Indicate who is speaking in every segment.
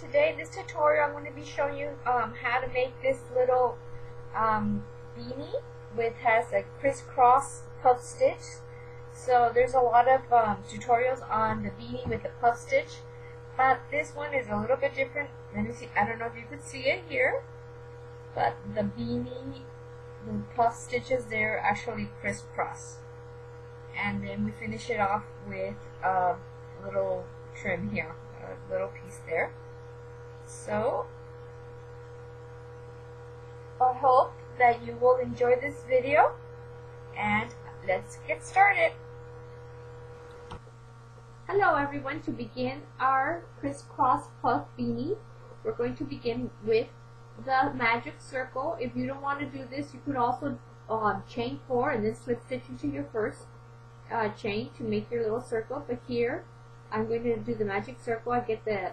Speaker 1: today in this tutorial I'm going to be showing you um, how to make this little um, beanie with has a crisscross puff stitch. So there's a lot of um, tutorials on the beanie with the puff stitch but this one is a little bit different. Let me see I don't know if you can see it here but the beanie the puff stitches there actually crisscross. And then we finish it off with a little trim here a little piece there. So, I hope that you will enjoy this video and let's get started. Hello everyone, to begin our crisscross puff beanie, we're going to begin with the magic circle. If you don't want to do this, you could also um, chain four and then slip stitch into your first uh, chain to make your little circle. But here, I'm going to do the magic circle. I get the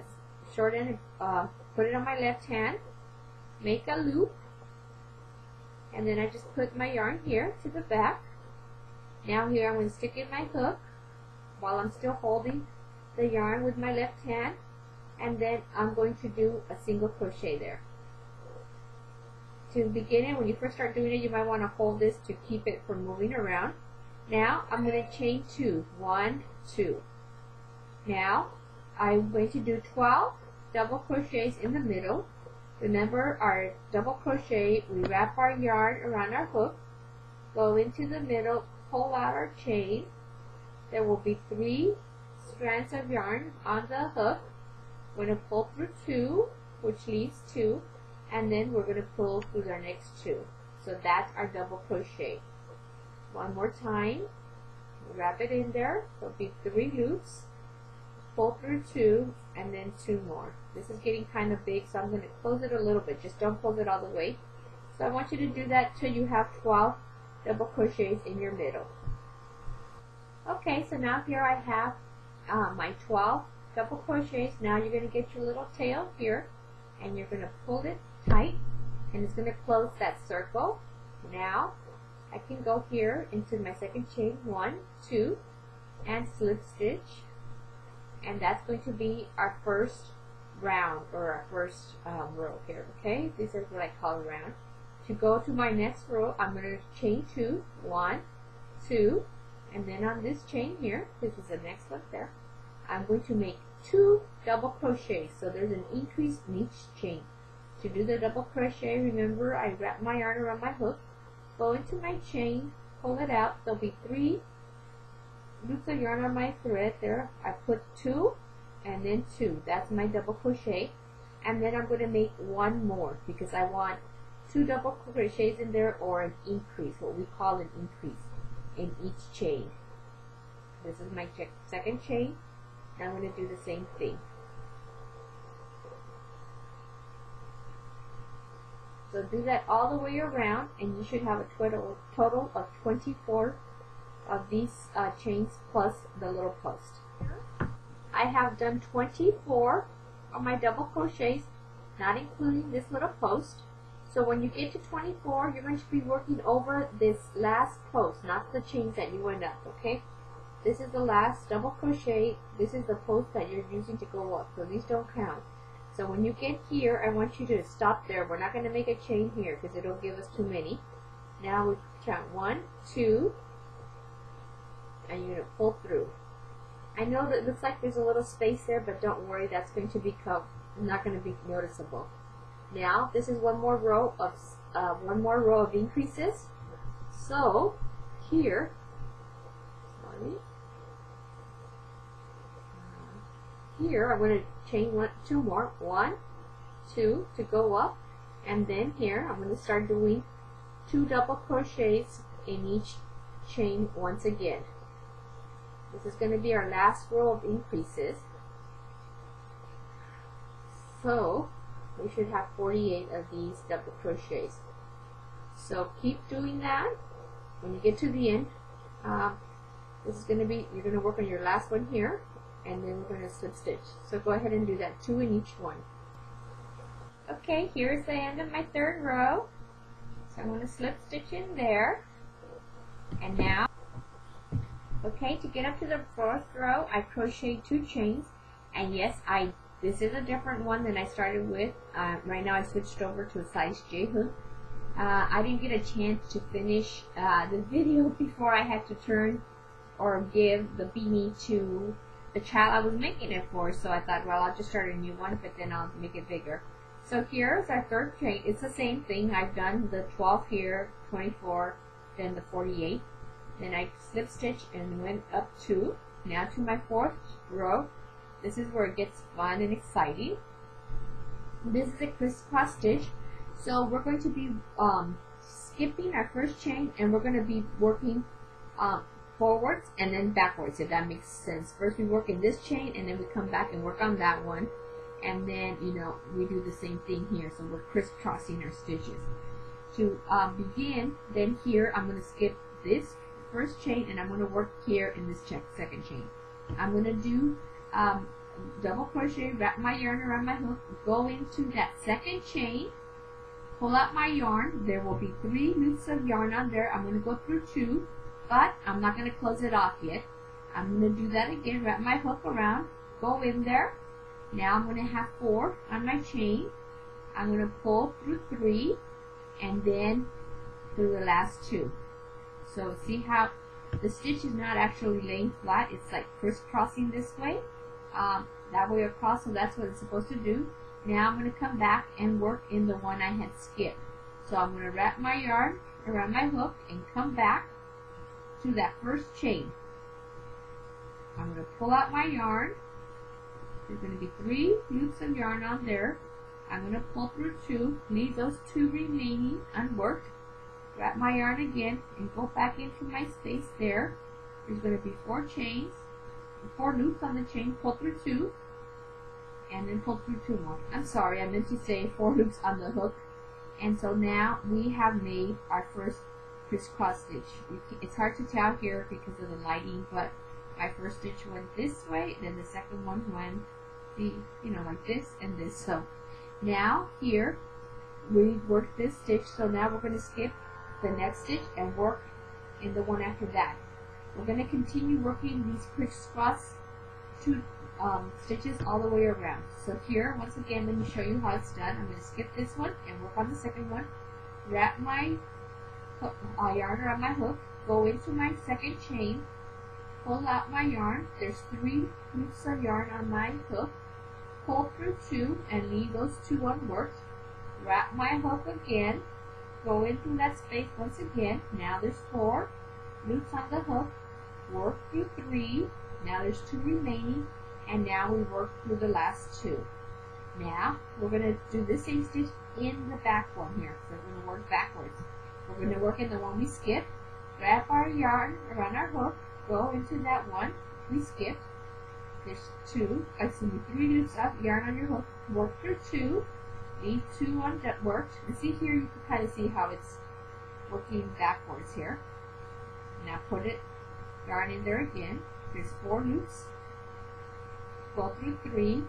Speaker 1: short end, uh, put it on my left hand, make a loop, and then I just put my yarn here to the back. Now here I'm going to stick in my hook while I'm still holding the yarn with my left hand, and then I'm going to do a single crochet there. To begin it, when you first start doing it, you might want to hold this to keep it from moving around. Now I'm going to chain two. One, two. Now, I'm going to do 12 double crochets in the middle. Remember our double crochet, we wrap our yarn around our hook, go into the middle, pull out our chain. There will be three strands of yarn on the hook. We're going to pull through two, which leaves two, and then we're going to pull through our next two. So that's our double crochet. One more time, wrap it in there, there'll be three loops, pull through two and then two more. This is getting kind of big so I'm going to close it a little bit. Just don't close it all the way. So I want you to do that till you have 12 double crochets in your middle. Okay, so now here I have uh, my 12 double crochets. Now you're going to get your little tail here and you're going to pull it tight and it's going to close that circle. Now I can go here into my second chain, one, two, and slip stitch and that's going to be our first round or our first um, row here okay? This is what I call round. To go to my next row I'm going to chain two. One two and then on this chain here this is the next one there I'm going to make two double crochets. So there's an increase in each chain. To do the double crochet remember I wrap my yarn around my hook go into my chain pull it out. There'll be three loops of yarn on my thread there. I put two and then two. That's my double crochet. And then I'm going to make one more because I want two double crochets in there or an increase, what we call an increase in each chain. This is my second chain. and I'm going to do the same thing. So do that all the way around and you should have a total, total of 24 of these uh, chains plus the little post. I have done 24 of my double crochets, not including this little post. So when you get to 24, you're going to be working over this last post, not the chains that you went up, okay? This is the last double crochet. This is the post that you're using to go up, so these don't count. So when you get here, I want you to stop there. We're not going to make a chain here because it'll give us too many. Now we count one, two, and you're going to pull through. I know that it looks like there's a little space there, but don't worry, that's going to become not going to be noticeable. Now, this is one more row of uh, one more row of increases. So, here, sorry, uh, here I'm going to chain one, two more, one, two to go up, and then here I'm going to start doing two double crochets in each chain once again. This is going to be our last row of increases. So, we should have 48 of these double crochets. So keep doing that. When you get to the end, um, this is going to be, you're going to work on your last one here, and then we're going to slip stitch. So go ahead and do that, two in each one. Okay, here's the end of my third row. So I'm going to slip stitch in there. And now Okay, to get up to the fourth row, I crochet two chains. And yes, I This is a different one than I started with. Uh, right now I switched over to a size J hook. Uh, I didn't get a chance to finish uh, the video before I had to turn or give the beanie to the child I was making it for. So I thought, well, I'll just start a new one, but then I'll make it bigger. So here's our third chain. It's the same thing. I've done the 12 here, 24, then the 48. Then I slip stitch and went up two. Now to my fourth row. This is where it gets fun and exciting. This is a crisscross stitch. So we're going to be um, skipping our first chain and we're going to be working um, forwards and then backwards if that makes sense. First we work in this chain and then we come back and work on that one and then you know we do the same thing here so we're crisscrossing our stitches. To um, begin then here I'm going to skip this first chain and I'm going to work here in this check, second chain. I'm going to do um, double crochet, wrap my yarn around my hook, go into that second chain, pull out my yarn. There will be three loops of yarn on there. I'm going to go through two, but I'm not going to close it off yet. I'm going to do that again, wrap my hook around, go in there. Now I'm going to have four on my chain. I'm going to pull through three and then through the last two. So see how the stitch is not actually laying flat, it's like crisscrossing this way, um, that way across, so that's what it's supposed to do. Now I'm going to come back and work in the one I had skipped. So I'm going to wrap my yarn around my hook and come back to that first chain. I'm going to pull out my yarn. There's going to be three loops of yarn on there. I'm going to pull through two, leave those two remaining unworked wrap my yarn again and go back into my space there. There's going to be four chains, four loops on the chain, pull through two, and then pull through two more. I'm sorry, I meant to say four loops on the hook. And so now we have made our first crisscross stitch. It's hard to tell here because of the lighting, but my first stitch went this way, then the second one went the, you know, like this and this. So now here we worked this stitch, so now we're going to skip the next stitch and work in the one after that. We're going to continue working these crisscross two um, stitches all the way around. So here, once again, let me show you how it's done. I'm going to skip this one and work on the second one. Wrap my uh, yarn around my hook, go into my second chain, pull out my yarn. There's three loops of yarn on my hook. Pull through two and leave those two unworked. Wrap my hook again, Go into that space once again. Now there's four loops on the hook. Work through three. Now there's two remaining. And now we work through the last two. Now we're going to do the same stitch in the back one here. So we're going to work backwards. We're going to work in the one we skipped. Wrap our yarn around our hook. Go into that one we skipped. There's two, excuse me, three loops of yarn on your hook. Work through two these two ones that worked. And see here, you can kind of see how it's working backwards here. Now put it, yarn in there again. There's four loops. Go through three,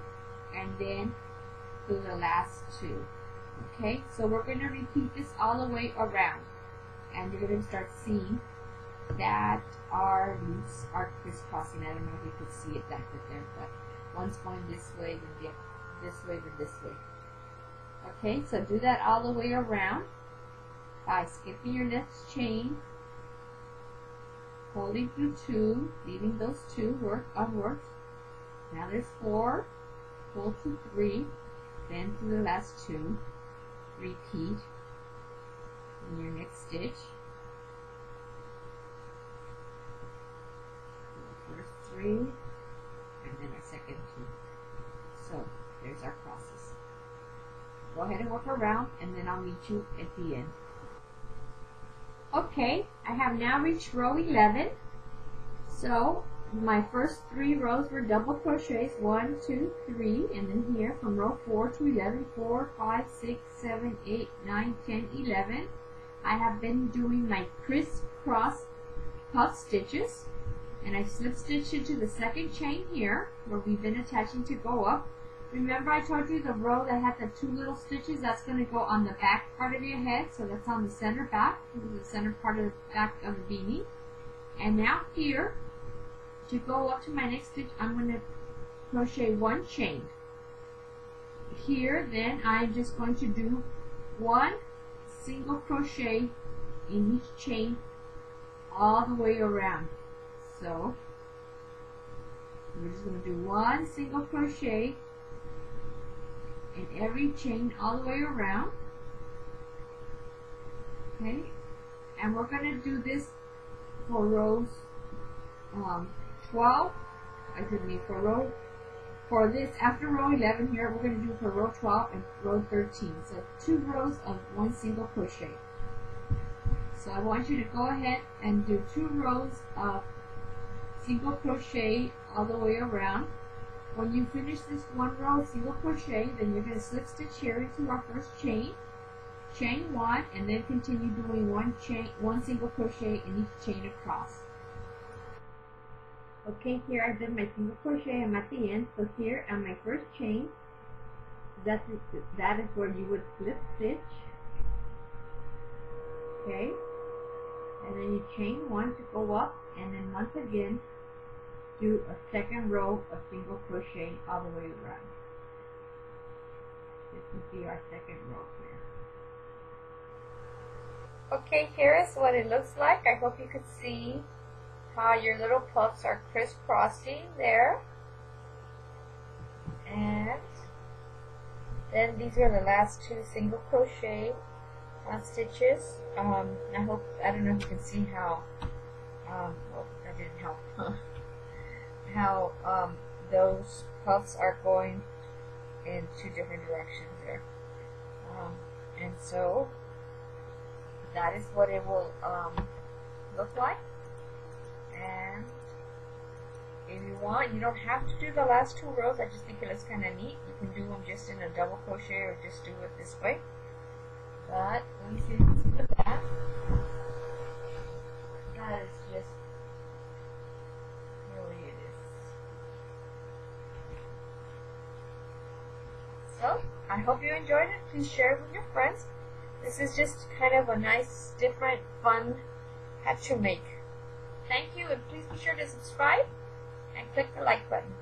Speaker 1: and then through the last two. Okay, so we're going to repeat this all the way around. And you're going to start seeing that our loops are crisscrossing. I don't know if you could see it that good there, but one's going this way, then this way, then this way. Okay, so do that all the way around by skipping your next chain, holding through two, leaving those two work unworked. Now there's four, pull to three, then to the last two, repeat in your next stitch. First three, and then a second two. So there's our process. Go ahead and work around and then I'll meet you at the end. Okay, I have now reached row 11. So my first three rows were double crochets, one, two, three, and then here from row 4 to 11, 4, 5, 6, 7, 8, 9, 10, 11. I have been doing my crisscross puff stitches and I slip stitched into the second chain here where we've been attaching to go up Remember I told you the row that had the two little stitches, that's going to go on the back part of your head, so that's on the center back, the center part of the back of the beanie. And now here, to go up to my next stitch, I'm going to crochet one chain. here then I'm just going to do one single crochet in each chain all the way around so we're just going to do one single crochet in every chain all the way around. Okay? And we're going to do this for rows um, 12 I didn't mean for row for this after row 11 here we're going to do for row 12 and row 13 so two rows of one single crochet. So I want you to go ahead and do two rows of single crochet all the way around when you finish this one row single crochet then you're going to slip stitch here into our first chain chain one and then continue doing one chain one single crochet in each chain across. Okay here I did my single crochet I'm at the end so here on my first chain. That is, that is where you would slip stitch. Okay. And then you chain one to go up and then once again do a second row of single crochet all the way around this would be our second row here Okay, here is what it looks like. I hope you could see how your little puffs are crisscrossing there. And then these are the last two single crochet uh, stitches. Um, I hope, I don't know if you can see how, um, well, that didn't help? how um, those puffs are going in two different directions there. Um, and so that is what it will um, look like. And if you want you don't have to do the last two rows. I just think it looks kind of neat. You can do them just in a double crochet or just do it this way. But let me see if back is just really it is so I hope you enjoyed it please share it with your friends this is just kind of a nice, different, fun hat to make. Thank you, and please be sure to subscribe and click the like button.